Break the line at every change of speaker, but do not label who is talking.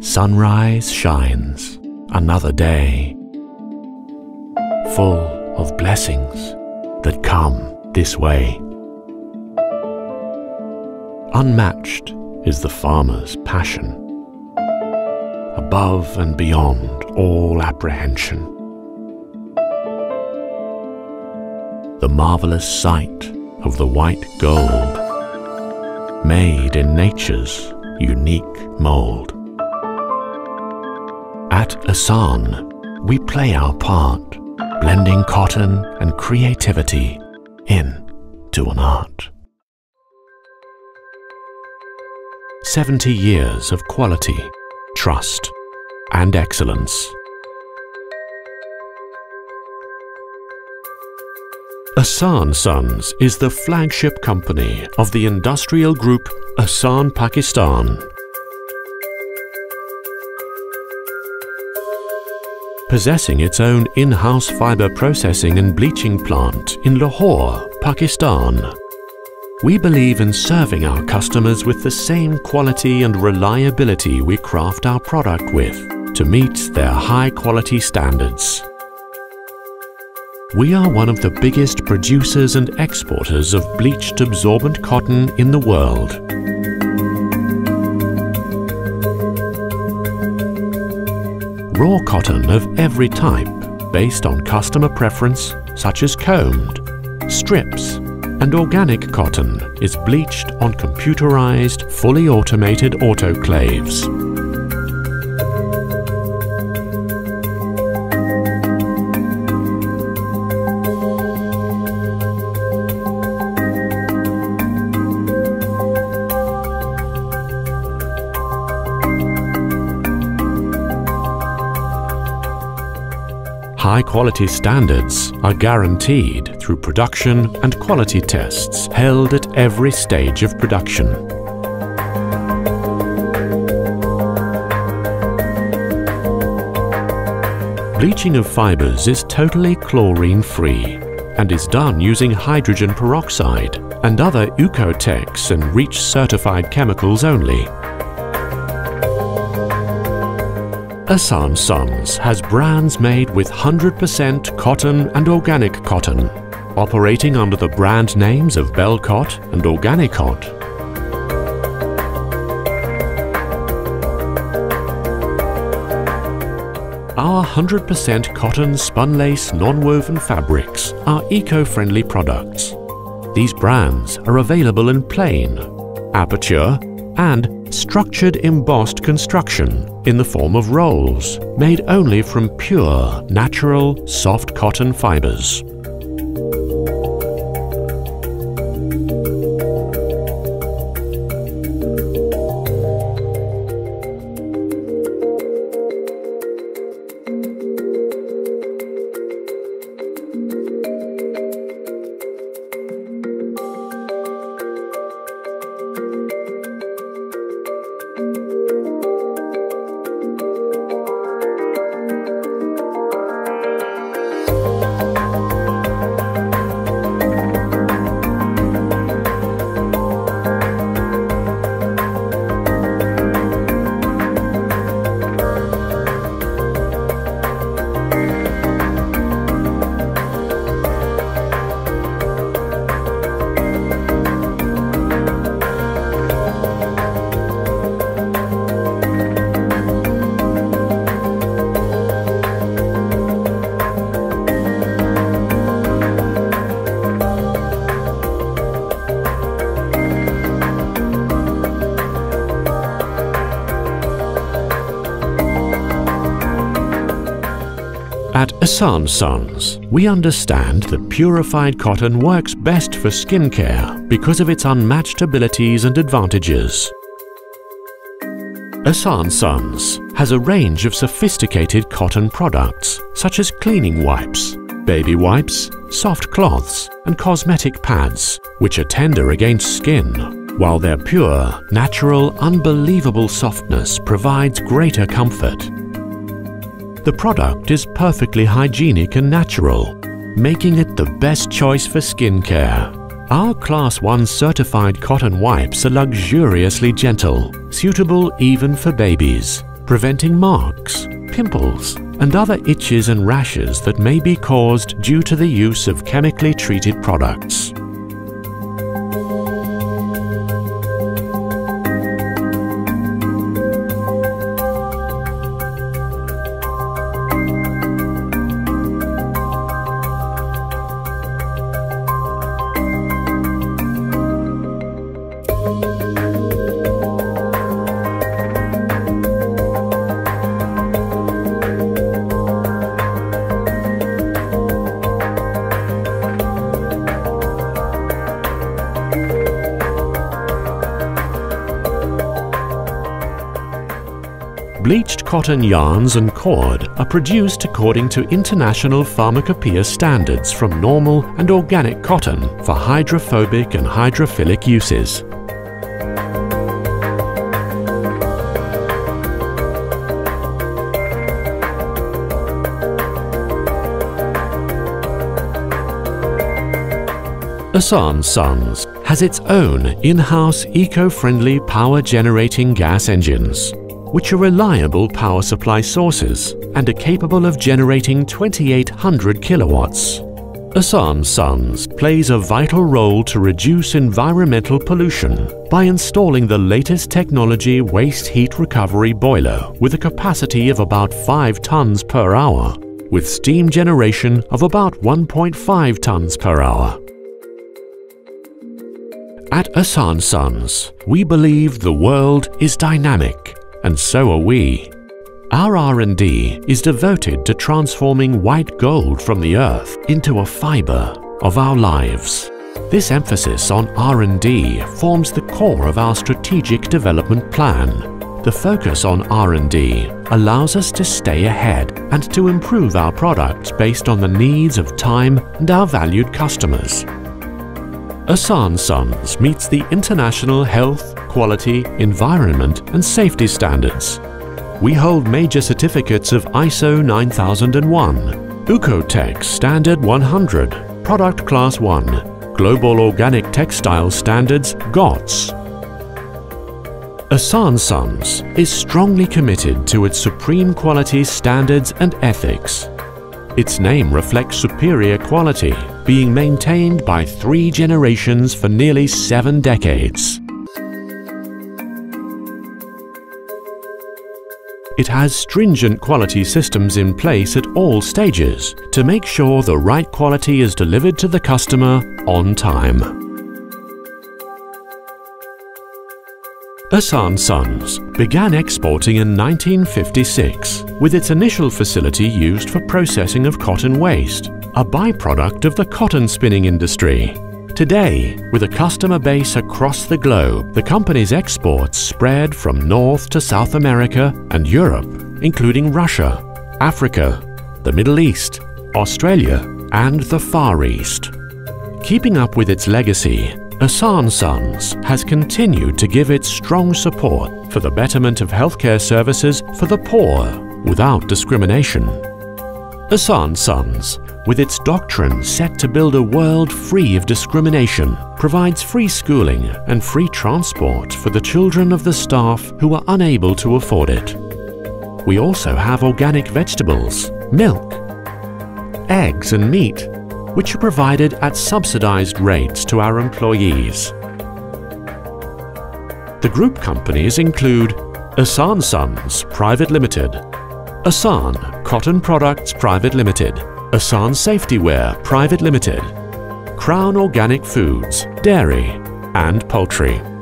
Sunrise shines another day, full of blessings that come this way. Unmatched is the farmer's passion, above and beyond all apprehension. The marvelous sight of the white gold, made in nature's unique mold. At Ihsan, we play our part, blending cotton and creativity into an art. 70 years of quality, trust, and excellence. Ihsan Sons is the flagship company of the industrial group Ihsan Pakistan. Possessing its own in-house fibre processing and bleaching plant in Lahore, Pakistan. We believe in serving our customers with the same quality and reliability we craft our product with to meet their high quality standards. We are one of the biggest producers and exporters of bleached absorbent cotton in the world. Raw cotton of every type based on customer preference such as combed, strips and organic cotton is bleached on computerized, fully automated autoclaves. High quality standards are guaranteed through production and quality tests held at every stage of production. Bleaching of fibers is totally chlorine-free and is done using hydrogen peroxide and other Oeko-Tex and REACH certified chemicals only. Ihsan Sons has brands made with 100% cotton and organic cotton, operating under the brand names of Belcot and Organicot. Our 100% cotton spunlace non-woven fabrics are eco-friendly products. These brands are available in plain, aperture and structured embossed construction in the form of rolls made only from pure, natural, soft cotton fibers. At Ihsan Sons, we understand that purified cotton works best for skincare because of its unmatched abilities and advantages. Ihsan Sons has a range of sophisticated cotton products such as cleaning wipes, baby wipes, soft cloths and cosmetic pads which are tender against skin, while their pure, natural, unbelievable softness provides greater comfort. The product is perfectly hygienic and natural, making it the best choice for skincare. Our Class 1 certified cotton wipes are luxuriously gentle, suitable even for babies, preventing marks, pimples, and other itches and rashes that may be caused due to the use of chemically treated products. Cotton yarns and cord are produced according to international pharmacopoeia standards from normal and organic cotton for hydrophobic and hydrophilic uses. Ihsan Sons has its own in-house eco-friendly power-generating gas engines which are reliable power supply sources and are capable of generating 2800 kilowatts. Ihsan Sons plays a vital role to reduce environmental pollution by installing the latest technology waste heat recovery boiler with a capacity of about 5 tons per hour, with steam generation of about 1.5 tons per hour. At Ihsan Sons, we believe the world is dynamic and so are we. Our R&D is devoted to transforming white gold from the earth into a fiber of our lives. This emphasis on R&D forms the core of our strategic development plan. The focus on R&D allows us to stay ahead and to improve our products based on the needs of time and our valued customers. Ihsan Sons meets the international health, quality, environment and safety standards. We hold major certificates of ISO 9001, Oeko-Tex Standard 100, Product Class 1, Global Organic Textile Standards GOTS. Ihsan Sons is strongly committed to its supreme quality standards and ethics. Its name reflects superior quality, being maintained by three generations for nearly seven decades. It has stringent quality systems in place at all stages to make sure the right quality is delivered to the customer on time. Ihsan Sons began exporting in 1956 with its initial facility used for processing of cotton waste, a byproduct of the cotton spinning industry. Today, with a customer base across the globe, the company's exports spread from North to South America and Europe, including Russia, Africa, the Middle East, Australia, and the Far East. Keeping up with its legacy, Ihsan Sons has continued to give its strong support for the betterment of healthcare services for the poor without discrimination. Ihsan Sons with its doctrine set to build a world free of discrimination, provides free schooling and free transport for the children of the staff who are unable to afford it. We also have organic vegetables, milk, eggs and meat, which are provided at subsidized rates to our employees. The group companies include Ihsan Sons Private Limited, Ihsan Cotton Products Private Limited, Ihsan Safety Wear Private Limited, Crown Organic Foods, Dairy and Poultry.